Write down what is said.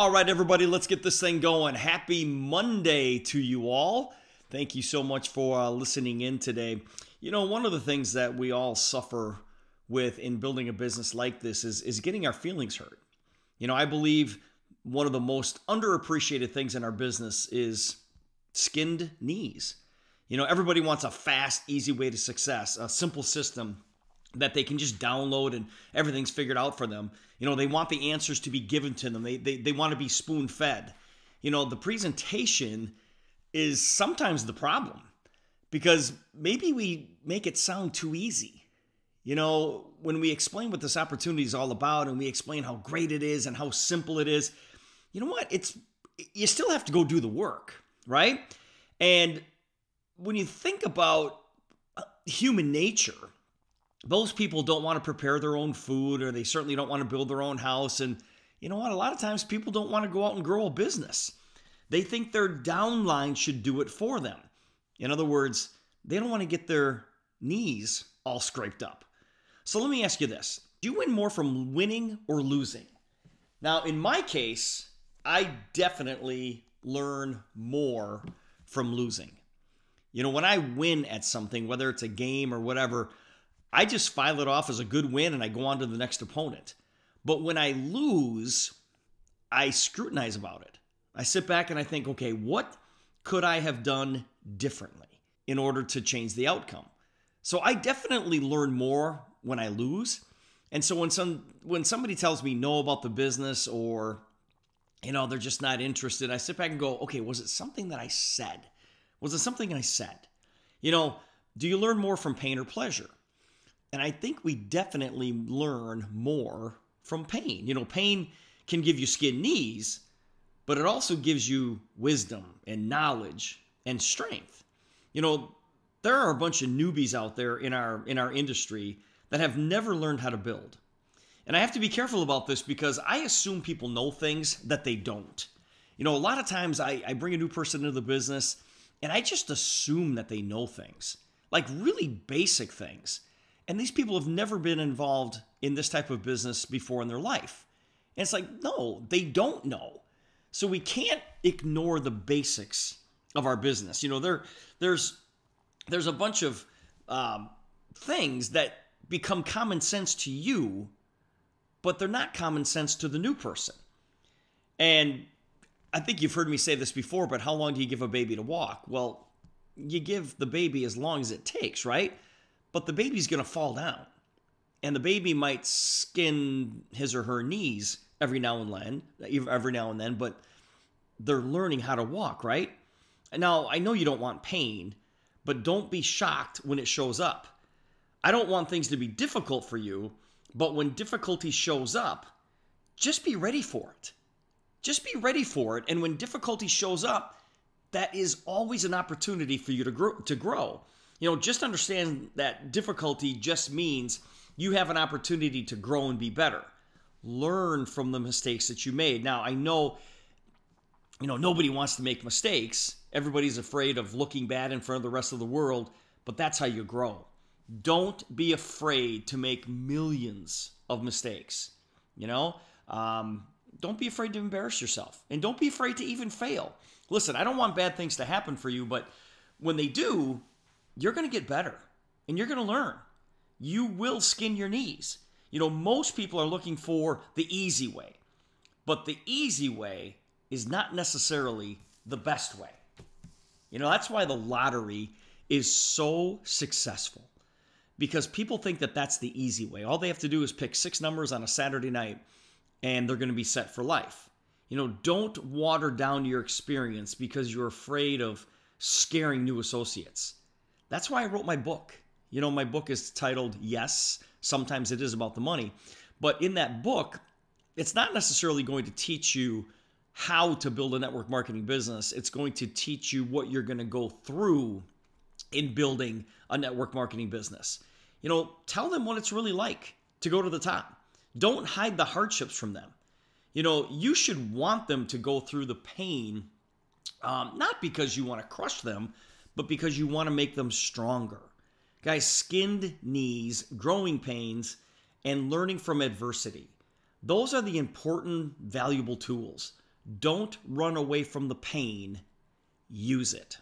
All right, everybody, let's get this thing going. Happy Monday to you all. Thank you so much for uh, listening in today. You know, one of the things that we all suffer with in building a business like this is, is getting our feelings hurt. You know, I believe one of the most underappreciated things in our business is skinned knees. You know, everybody wants a fast, easy way to success, a simple system that they can just download and everything's figured out for them. You know, they want the answers to be given to them. They they, they want to be spoon fed. You know, the presentation is sometimes the problem because maybe we make it sound too easy. You know, when we explain what this opportunity is all about and we explain how great it is and how simple it is, you know what? It's you still have to go do the work, right? And when you think about uh, human nature, those people don't want to prepare their own food or they certainly don't want to build their own house. And you know what? A lot of times people don't want to go out and grow a business. They think their downline should do it for them. In other words, they don't want to get their knees all scraped up. So let me ask you this Do you win more from winning or losing? Now, in my case, I definitely learn more from losing. You know, when I win at something, whether it's a game or whatever, I just file it off as a good win and I go on to the next opponent. But when I lose, I scrutinize about it. I sit back and I think, okay, what could I have done differently in order to change the outcome? So I definitely learn more when I lose. And so when some when somebody tells me no about the business or you know, they're just not interested, I sit back and go, okay, was it something that I said? Was it something I said? You know, do you learn more from pain or pleasure? And I think we definitely learn more from pain. You know, pain can give you skin knees, but it also gives you wisdom and knowledge and strength. You know, there are a bunch of newbies out there in our in our industry that have never learned how to build. And I have to be careful about this because I assume people know things that they don't. You know, a lot of times I, I bring a new person into the business and I just assume that they know things, like really basic things. And these people have never been involved in this type of business before in their life. And it's like, no, they don't know. So we can't ignore the basics of our business. You know, there, there's, there's a bunch of um, things that become common sense to you, but they're not common sense to the new person. And I think you've heard me say this before, but how long do you give a baby to walk? Well, you give the baby as long as it takes, right? But the baby's going to fall down. And the baby might skin his or her knees every now and then, every now and then, but they're learning how to walk, right? Now, I know you don't want pain, but don't be shocked when it shows up. I don't want things to be difficult for you, but when difficulty shows up, just be ready for it. Just be ready for it. And when difficulty shows up, that is always an opportunity for you to grow. To grow. You know, just understand that difficulty just means you have an opportunity to grow and be better. Learn from the mistakes that you made. Now, I know you know, nobody wants to make mistakes. Everybody's afraid of looking bad in front of the rest of the world, but that's how you grow. Don't be afraid to make millions of mistakes. You know, um, don't be afraid to embarrass yourself, and don't be afraid to even fail. Listen, I don't want bad things to happen for you, but when they do, you're going to get better and you're going to learn. You will skin your knees. You know, most people are looking for the easy way, but the easy way is not necessarily the best way. You know, that's why the lottery is so successful because people think that that's the easy way. All they have to do is pick six numbers on a Saturday night and they're going to be set for life. You know, don't water down your experience because you're afraid of scaring new associates. That's why I wrote my book. You know, my book is titled Yes. Sometimes it is about the money. But in that book, it's not necessarily going to teach you how to build a network marketing business. It's going to teach you what you're going to go through in building a network marketing business. You know, tell them what it's really like to go to the top. Don't hide the hardships from them. You know, you should want them to go through the pain, um, not because you want to crush them, but because you want to make them stronger. Guys, skinned knees, growing pains, and learning from adversity. Those are the important, valuable tools Don't run away from the pain, use it.